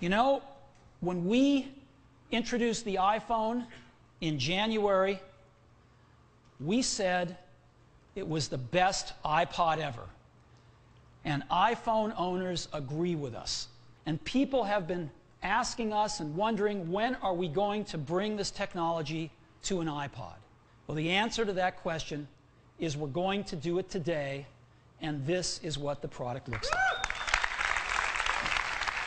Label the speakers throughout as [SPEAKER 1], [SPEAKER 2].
[SPEAKER 1] You know, when we introduced the iPhone in January, we said it was the best iPod ever. And iPhone owners agree with us. And people have been asking us and wondering when are we going to bring this technology to an iPod? Well, the answer to that question is we're going to do it today, and this is what the product looks like.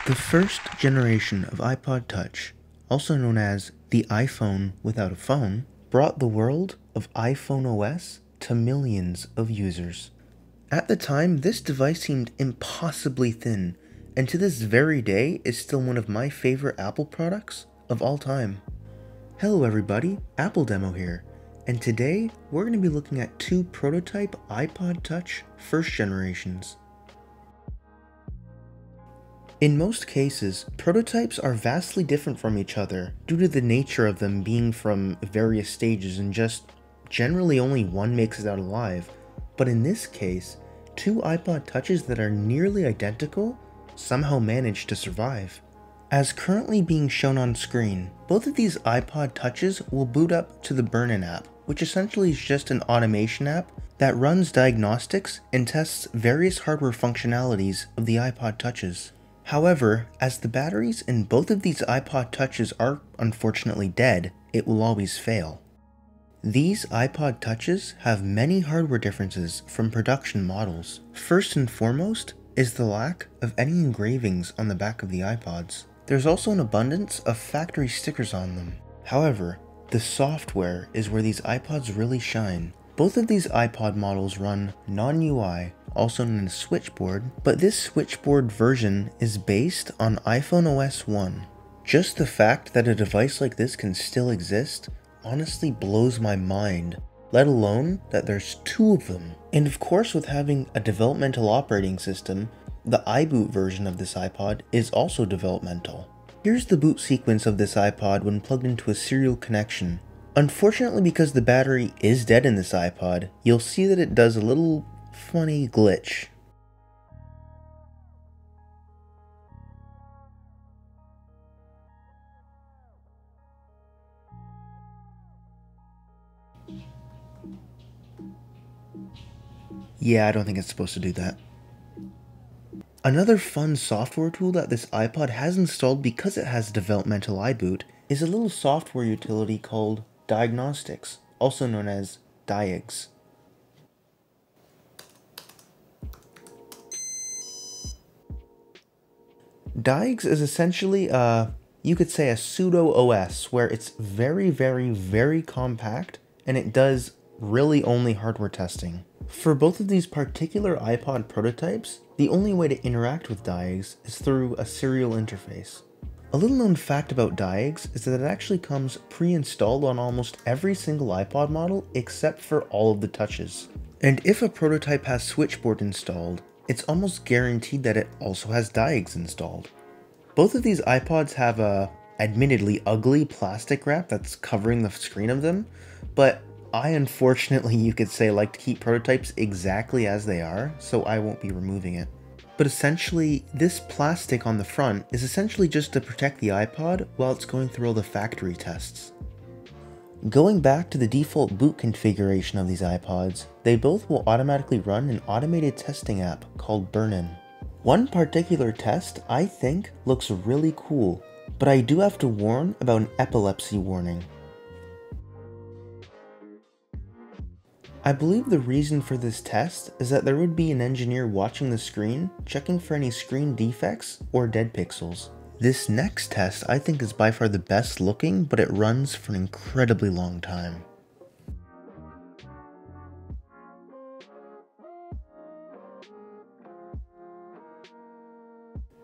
[SPEAKER 2] The first generation of iPod Touch, also known as the iPhone without a phone, brought the world of iPhone OS to millions of users. At the time, this device seemed impossibly thin, and to this very day is still one of my favorite Apple products of all time. Hello everybody, Apple Demo here, and today we're going to be looking at two prototype iPod Touch first generations. In most cases, prototypes are vastly different from each other due to the nature of them being from various stages and just generally only one makes it out alive. But in this case, two iPod Touches that are nearly identical somehow managed to survive. As currently being shown on screen, both of these iPod Touches will boot up to the Burn-In app, which essentially is just an automation app that runs diagnostics and tests various hardware functionalities of the iPod Touches. However, as the batteries in both of these iPod Touches are unfortunately dead, it will always fail. These iPod Touches have many hardware differences from production models. First and foremost is the lack of any engravings on the back of the iPods. There's also an abundance of factory stickers on them. However, the software is where these iPods really shine. Both of these iPod models run non-UI also known as Switchboard, but this Switchboard version is based on iPhone OS 1. Just the fact that a device like this can still exist honestly blows my mind, let alone that there's two of them. And of course with having a developmental operating system, the iBoot version of this iPod is also developmental. Here's the boot sequence of this iPod when plugged into a serial connection. Unfortunately because the battery is dead in this iPod, you'll see that it does a little funny glitch. Yeah, I don't think it's supposed to do that. Another fun software tool that this iPod has installed because it has developmental iBoot is a little software utility called Diagnostics, also known as Diags. Diags is essentially, a, you could say a pseudo OS where it's very, very, very compact and it does really only hardware testing. For both of these particular iPod prototypes, the only way to interact with Diags is through a serial interface. A little known fact about Diags is that it actually comes pre-installed on almost every single iPod model except for all of the touches. And if a prototype has Switchboard installed, it's almost guaranteed that it also has Diags installed. Both of these iPods have a admittedly ugly plastic wrap that's covering the screen of them, but I unfortunately, you could say, like to keep prototypes exactly as they are, so I won't be removing it. But essentially, this plastic on the front is essentially just to protect the iPod while it's going through all the factory tests. Going back to the default boot configuration of these iPods, they both will automatically run an automated testing app called Burn-In. One particular test I think looks really cool, but I do have to warn about an epilepsy warning. I believe the reason for this test is that there would be an engineer watching the screen, checking for any screen defects or dead pixels. This next test I think is by far the best looking, but it runs for an incredibly long time.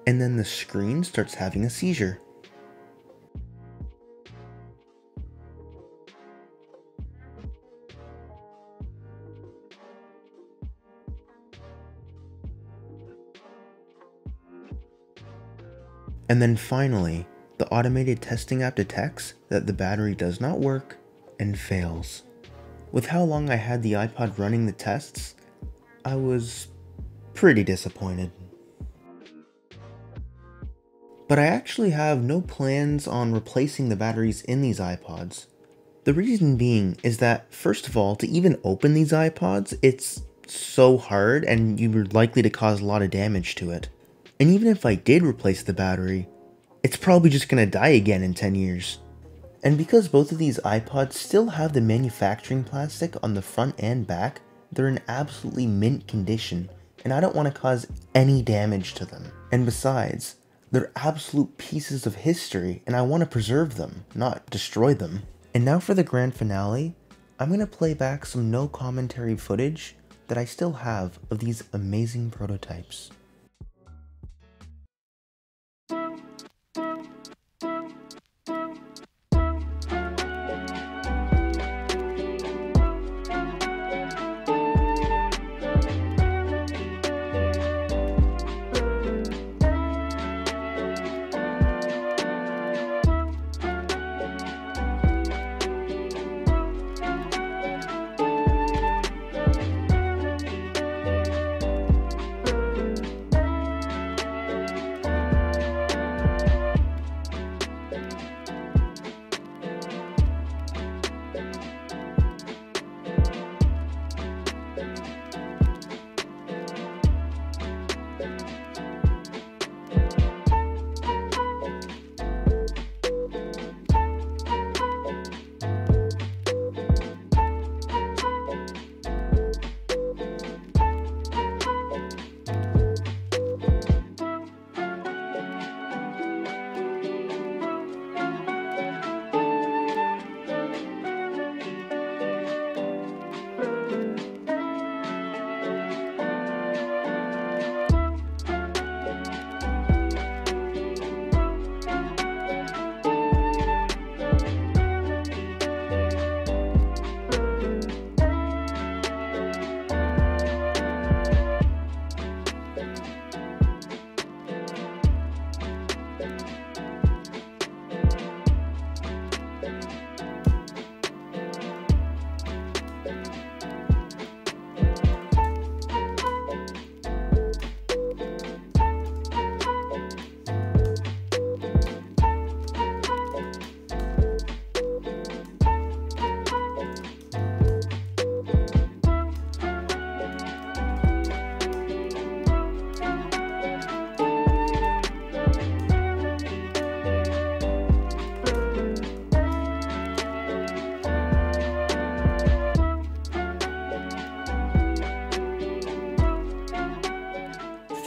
[SPEAKER 2] And then the screen starts having a seizure. And then finally, the automated testing app detects that the battery does not work and fails. With how long I had the iPod running the tests, I was pretty disappointed. But I actually have no plans on replacing the batteries in these iPods. The reason being is that, first of all, to even open these iPods, it's so hard and you're likely to cause a lot of damage to it. And even if I did replace the battery, it's probably just gonna die again in 10 years. And because both of these iPods still have the manufacturing plastic on the front and back, they're in absolutely mint condition, and I don't want to cause any damage to them. And besides, they're absolute pieces of history, and I want to preserve them, not destroy them. And now for the grand finale, I'm going to play back some no commentary footage that I still have of these amazing prototypes.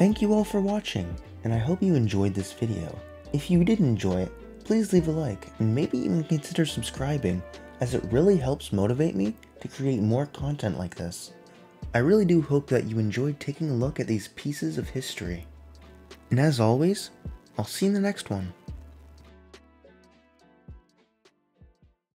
[SPEAKER 2] Thank you all for watching, and I hope you enjoyed this video. If you did enjoy it, please leave a like, and maybe even consider subscribing, as it really helps motivate me to create more content like this. I really do hope that you enjoyed taking a look at these pieces of history. And as always, I'll see you in the next one.